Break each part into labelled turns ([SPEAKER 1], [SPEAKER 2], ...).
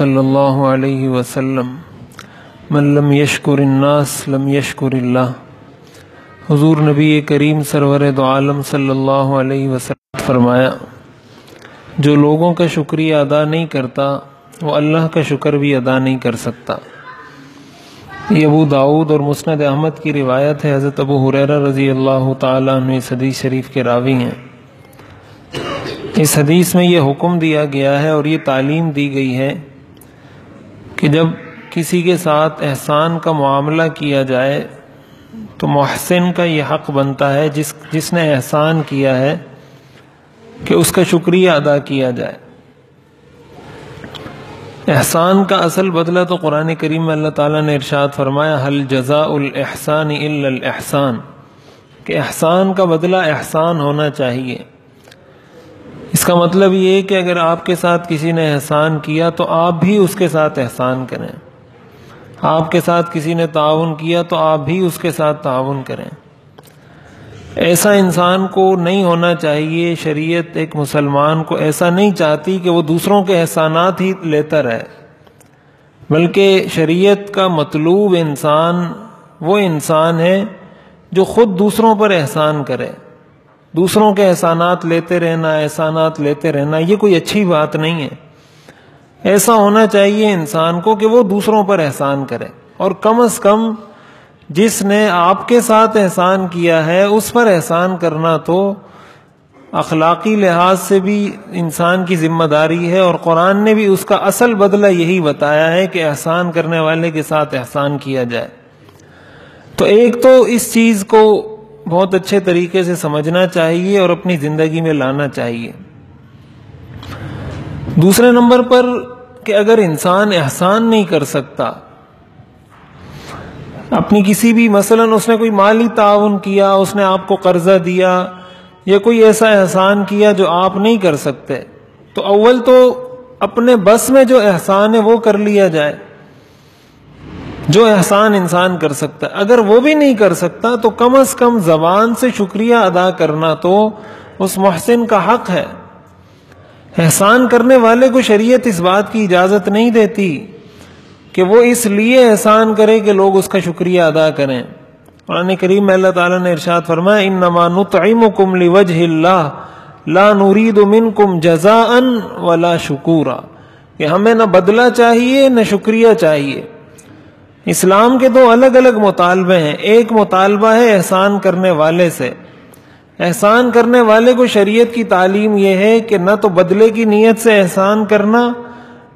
[SPEAKER 1] صلی اللہ علیہ وسلم، من لم یشکر الناس لم یشکر اللہ۔ حضور نبی کریم سرور دو عالم صلی اللہ علیہ وسلم فرمایا، جو لوگوں کا شکریہ ادا نہیں کرتا، وہ اللہ کا شکر بھی ادا نہیں کر سکتا۔ یہ ابو داود اور مسند احمد کی روایت ہے، حضرت ابو حریرہ رضی اللہ تعالیٰ عنہ اس حدیث شریف کے راوی ہیں۔ اس حدیث میں یہ حکم دیا گیا ہے اور یہ تعلیم دی گئی ہے کہ جب کسی کے ساتھ احسان کا معاملہ کیا جائے تو محسن کا یہ حق بنتا ہے جس جس نے احسان کیا ہے کہ اس کا شکریہ ادا کیا جائے۔ احسان کا اصل بدلہ تو قرآن کریم میں اللہ تعالیٰ نے ارشاد فرمایا حل جزا الاحسان الا الاحسان کہ احسان کا بدلہ احسان ہونا چاہیے۔ اس کا مطلب یہ کہ اگر آپ کے ساتھ کسی نے احسان کیا تو آپ بھی اس کے ساتھ احسان کریں۔ آپ کے ساتھ کسی نے تعاون کیا تو آپ بھی اس کے ساتھ تعاون کریں۔ ایسا انسان کو نہیں ہونا چاہیے، شریعت ایک مسلمان کو ایسا نہیں چاہتی کہ وہ دوسروں کے احسانات ہی لیتا رہے۔ بلکہ شریعت کا مطلوب انسان وہ انسان ہے جو خود دوسروں پر احسان کرے۔ دوسروں کے احسانات لیتے رہنا، احسانات لیتے رہنا، یہ کوئی اچھی بات نہیں ہے۔ ایسا ہونا چاہیے انسان کو کہ وہ دوسروں پر احسان کرے۔ اور کم از کم جس نے آپ کے ساتھ احسان کیا ہے، اس پر احسان کرنا تو اخلاقی لحاظ سے بھی انسان کی ذمہ داری ہے۔ اور قرآن نے بھی اس کا اصل بدلہ یہی بتایا ہے کہ احسان کرنے والے کے ساتھ احسان کیا جائے۔ تو ایک تو اس چیز کو بہت اچھے طریقے سے سمجھنا چاہیے اور اپنی زندگی میں لانا چاہیے۔ دوسرے نمبر پر کہ اگر انسان احسان نہیں کر سکتا، اپنی کسی بھی مثلا اس نے کوئی مالی تعاون کیا، اس نے آپ کو قرضہ دیا یا کوئی ایسا احسان کیا جو آپ نہیں کر سکتے، تو اول تو اپنے بس میں جو احسان ہے وہ کر لیا جائے۔ جو احسان انسان کر سکتا ہے۔ اگر وہ بھی نہیں کر سکتا، تو کم از کم زبان سے شکریہ ادا کرنا تو اس محسن کا حق ہے۔ احسان کرنے والے کو شریعت اس بات کی اجازت نہیں دیتی کہ وہ اس لیے احسان کرے کہ لوگ اس کا شکریہ ادا کریں۔ قرآن کریم میں اللہ تعالیٰ نے ارشاد فرمایا، انما نطعمکم لوجہ اللہ، لا نرید منکم جزاء ولا شکورا۔ کہ ہمیں نہ بدلہ چاہیے، نہ شکریہ چاہیے۔ اسلام کے دو الگ الگ مطالبے ہیں۔ ایک مطالبہ ہے احسان کرنے والے سے۔ احسان کرنے والے کو شریعت کی تعلیم یہ ہے کہ نہ تو بدلے کی نیت سے احسان کرنا،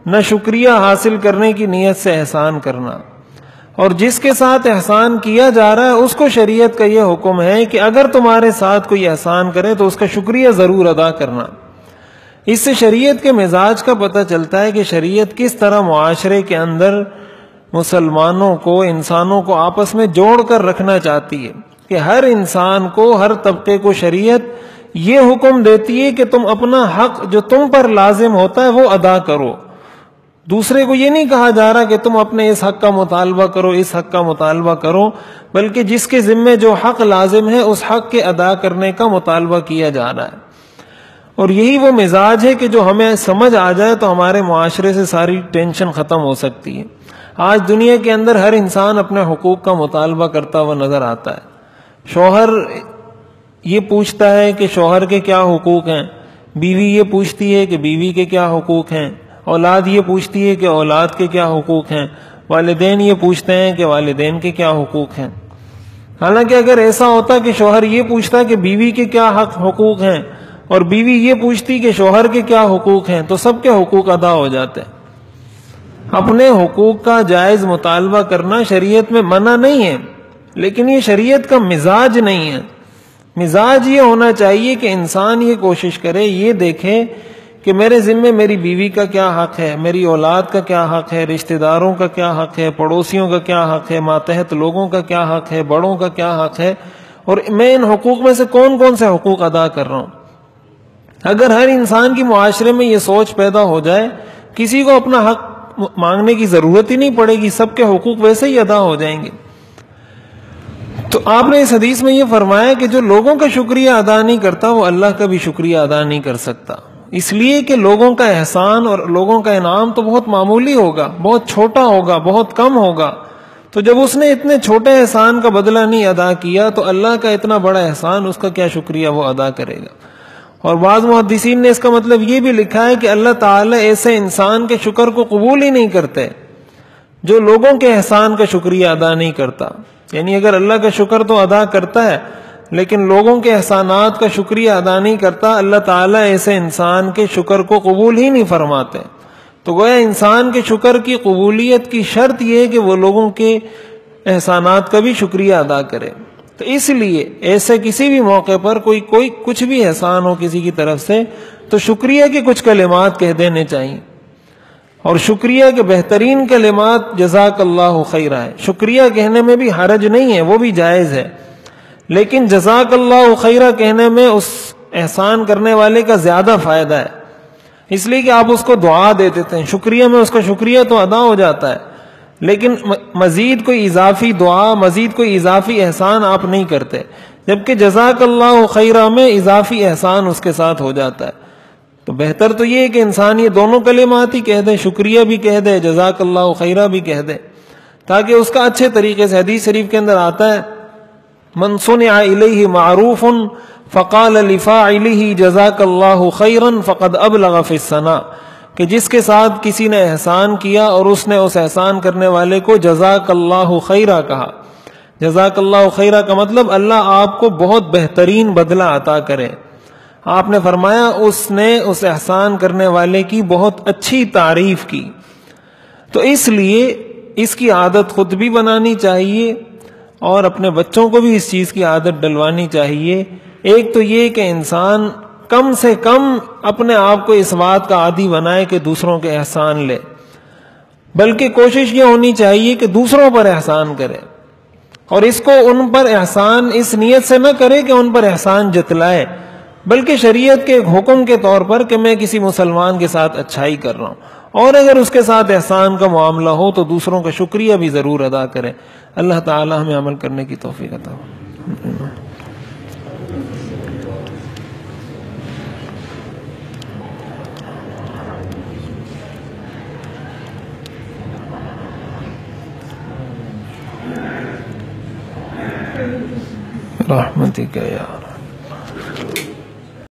[SPEAKER 1] نہ شکریہ حاصل کرنے کی نیت سے احسان کرنا۔ اور جس کے ساتھ احسان کیا جا رہا ہے، اس کو شریعت کا یہ حکم ہے کہ اگر تمہارے ساتھ کوئی احسان کرے تو اس کا شکریہ ضرور ادا کرنا۔ اس سے شریعت کے مزاج کا پتہ چلتا ہے کہ شریعت کس طرح معاشرے کے اندر مسلمانوں کو، انسانوں کو آپس میں جوڑ کر رکھنا چاہتی ہے کہ ہر انسان کو، ہر طبقے کو شریعت یہ حکم دیتی ہے کہ تم اپنا حق جو تم پر لازم ہوتا ہے وہ ادا کرو۔ دوسرے کو یہ نہیں کہا جا رہا کہ تم اپنے اس حق کا مطالبہ کرو، اس حق کا مطالبہ کرو، بلکہ جس کے ذمے جو حق لازم ہے اس حق کے ادا کرنے کا مطالبہ کیا جا رہا ہے۔ اور یہی وہ مزاج ہے کہ جو ہمیں سمجھ آ جائے تو ہمارے معاشرے سے ساری ٹینشن ختم ہو سکتی ہے۔ آج دنیا کے اندر ہر انسان اپنے حقوق کا مطالبہ کرتا ہوا نظر آتا ہے۔ شوہر یہ پوچھتا ہے کہ شوہر کے کیا حقوق ہیں؟ بیوی یہ پوچھتی ہے کہ بیوی کے کیا حقوق ہیں؟ اولاد یہ پوچھتی ہے کہ اولاد کے کیا حقوق ہیں؟ والدین یہ پوچھتے ہیں کہ والدین کے کیا حقوق ہیں؟ حالانکہ اگر ایسا ہوتا کہ شوہر یہ پوچھتا کہ بیوی کے کیا حق حقوق ہیں اور بیوی یہ پوچھتی کہ شوہر کے کیا حقوق ہیں، تو سب کے حقوق ادا ہو جاتے ہیں۔ اپنے حقوق کا جائز مطالبہ کرنا شریعت میں منع نہیں ہے، لیکن یہ شریعت کا مزاج نہیں ہے۔ مزاج یہ ہونا چاہیے کہ انسان یہ کوشش کرے، یہ دیکھے کہ میرے ذمے میری بیوی کا کیا حق ہے، میری اولاد کا کیا حق ہے، رشتہ داروں کا کیا حق ہے، پڑوسیوں کا کیا حق ہے، ماتحت لوگوں کا کیا حق ہے، بڑوں کا کیا حق ہے۔ اور میں ان حقوق میں سے کون کون سے حقوق ادا کر رہا ہوں؟ اگر ہر انسان کی معاشرے میں یہ سوچ پیدا ہو جائے، کسی کو اپنا حق مانگنے کی ضرورت ہی نہیں پڑے گی، سب کے حقوق ویسے ہی ادا ہو جائیں گے۔ تو آپ نے اس حدیث میں یہ فرمایا کہ جو لوگوں کا شکریہ ادا نہیں کرتا، وہ اللہ کا بھی شکریہ ادا نہیں کر سکتا۔ اس لیے کہ لوگوں کا احسان اور لوگوں کا انعام تو بہت معمولی ہوگا، بہت چھوٹا ہوگا، بہت کم ہوگا۔ تو جب اس نے اتنے چھوٹے احسان کا بدلہ نہیں ادا کیا، تو اللہ کا اتنا بڑا احسان، اس کا کیا شکریہ وہ ادا کرے گا؟ اور بعض محدثین نے اس کا مطلب یہ بھی لکھا ہے کہ اللہ تعالیٰ ایسے انسان کے شکر کو قبول ہی نہیں کرتے، جو لوگوں کے احسان کا شکریہ ادا نہیں کرتا۔ یعنی اگر اللہ کا شکر تو ادا کرتا ہے، لیکن لوگوں کے احسانات کا شکریہ ادا نہیں کرتا، اللہ تعالیٰ ایسے انسان کے شکر کو قبول ہی نہیں فرماتے۔ تو گویا انسان کے شکر کی قبولیت کی شرط یہ ہے کہ وہ لوگوں کے احسانات کا بھی شکریہ ادا کرے۔ تو اس لیے ایسے کسی بھی موقع پر کوئی کوئی کچھ بھی احسان ہو کسی کی طرف سے، تو شکریہ کے کچھ کلمات کہہ دینے چاہیے۔ اور شکریہ کے بہترین کلمات جزاک اللہ خیرہ ہے۔ شکریہ کہنے میں بھی حرج نہیں ہے، وہ بھی جائز ہے۔ لیکن جزاک اللہ خیرہ کہنے میں اس احسان کرنے والے کا زیادہ فائدہ ہے۔ اس لیے کہ آپ اس کو دعا دے دیتے ہیں شکریہ میں اس کا شکریہ تو ادا ہو جاتا ہے۔ لیکن مزید کوئی اضافی دعا، مزید کوئی اضافی احسان آپ نہیں کرتے، جبکہ جزاک اللہ خیرہ میں اضافی احسان اس کے ساتھ ہو جاتا ہے۔ تو بہتر تو یہ ہے کہ انسان یہ دونوں کلمات ہی کہہ دے شکریہ بھی کہہ دے جزاک اللہ خیرہ بھی کہہ دے تاکہ اس کا اچھے طریقے سے حدیث شریف کے اندر آتا ہے منسن الیہ معروف فقال لفاعلہ جزاک اللہ خیرا فقد ابلغ فی السنا کہ جس کے ساتھ کسی نے احسان کیا اور اس نے اس احسان کرنے والے کو جزاک اللہ خیرہ کہا۔ جزاک اللہ خیرہ کا مطلب اللہ آپ کو بہت بہترین بدلہ عطا کرے۔ آپ نے فرمایا اس نے اس احسان کرنے والے کی بہت اچھی تعریف کی۔ تو اس لیے اس کی عادت خود بھی بنانی چاہیے اور اپنے بچوں کو بھی اس چیز کی عادت ڈلوانی چاہیے۔ ایک تو یہ کہ انسان کم سے کم اپنے آپ کو اس بات کا عادی بنائے کہ دوسروں کے احسان لے۔ بلکہ کوشش یہ ہونی چاہیے کہ دوسروں پر احسان کرے۔ اور اس کو ان پر احسان اس نیت سے نہ کرے کہ ان پر احسان جتلائے۔ بلکہ شریعت کے ایک حکم کے طور پر کہ میں کسی مسلمان کے ساتھ اچھائی کر رہا ہوں۔ اور اگر اس کے ساتھ احسان کا معاملہ ہو تو دوسروں کا شکریہ بھی ضرور ادا کرے۔ اللہ تعالی ہمیں عمل کرنے کی توفیق عطا رحمتك يا رب.